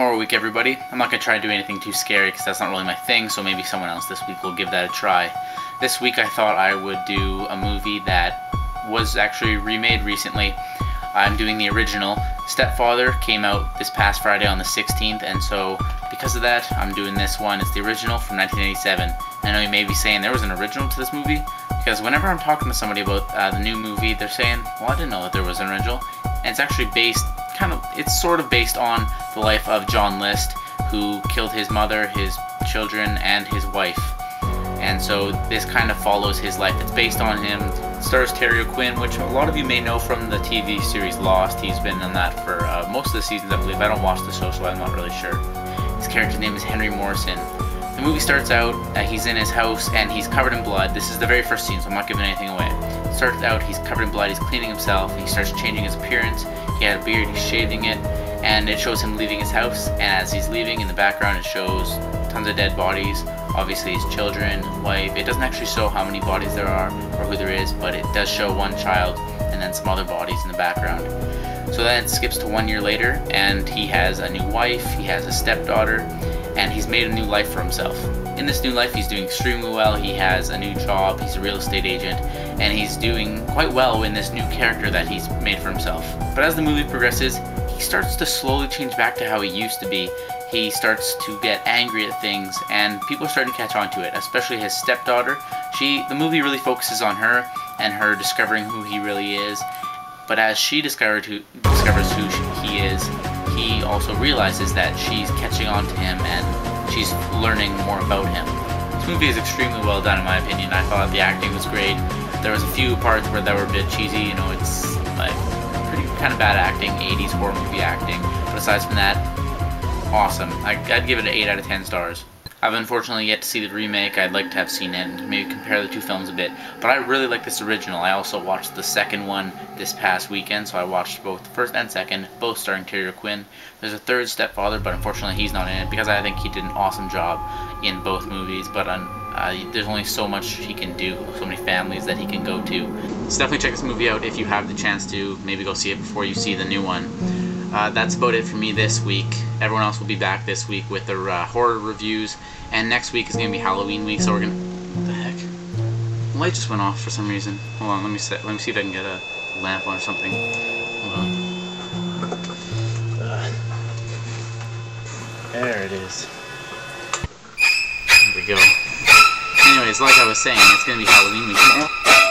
week, everybody. I'm not going to try to do anything too scary because that's not really my thing, so maybe someone else this week will give that a try. This week I thought I would do a movie that was actually remade recently. I'm doing the original. Stepfather came out this past Friday on the 16th, and so because of that, I'm doing this one. It's the original from 1987. I know you may be saying there was an original to this movie, because whenever I'm talking to somebody about uh, the new movie, they're saying, well, I didn't know that there was an original. And it's actually based, kind of, it's sort of based on the life of John List, who killed his mother, his children, and his wife. And so this kind of follows his life. It's based on him. It stars Terry O'Quinn, which a lot of you may know from the TV series Lost. He's been on that for uh, most of the seasons, I believe. I don't watch the show, so I'm not really sure. His character name is Henry Morrison. The movie starts out, uh, he's in his house and he's covered in blood. This is the very first scene, so I'm not giving anything away. Starts out, he's covered in blood, he's cleaning himself, he starts changing his appearance. He had a beard, he's shaving it, and it shows him leaving his house. And as he's leaving, in the background, it shows tons of dead bodies. Obviously, his children, wife. It doesn't actually show how many bodies there are or who there is, but it does show one child and then some other bodies in the background. So then it skips to one year later, and he has a new wife, he has a stepdaughter, and he's made a new life for himself. In this new life, he's doing extremely well. He has a new job, he's a real estate agent, and he's doing quite well in this new character that he's made for himself. But as the movie progresses, he starts to slowly change back to how he used to be. He starts to get angry at things, and people are starting to catch on to it, especially his stepdaughter. She, the movie really focuses on her and her discovering who he really is. But as she discovered who, discovers who he is, he also realizes that she's catching on to him and she's learning more about him. This movie is extremely well done in my opinion. I thought the acting was great. There was a few parts where that were a bit cheesy, you know, it's like pretty kind of bad acting, 80s horror movie acting. But aside from that, awesome. I, would give it an 8 out of 10 stars. I've unfortunately yet to see the remake. I'd like to have seen it and maybe compare the two films a bit. But I really like this original. I also watched the second one this past weekend, so I watched both the first and second, both starring Terry Quinn. There's a third stepfather, but unfortunately he's not in it because I think he did an awesome job in both movies. But uh, there's only so much he can do, so many families that he can go to. So definitely check this movie out if you have the chance to. Maybe go see it before you see the new one. Uh, that's about it for me this week. Everyone else will be back this week with their uh, horror reviews, and next week is going to be Halloween week, so we're going to... What the heck? The light just went off for some reason. Hold on, let me, set, let me see if I can get a lamp on or something. Hold on. Uh, there it is. There we go. Anyways, like I was saying, it's going to be Halloween week.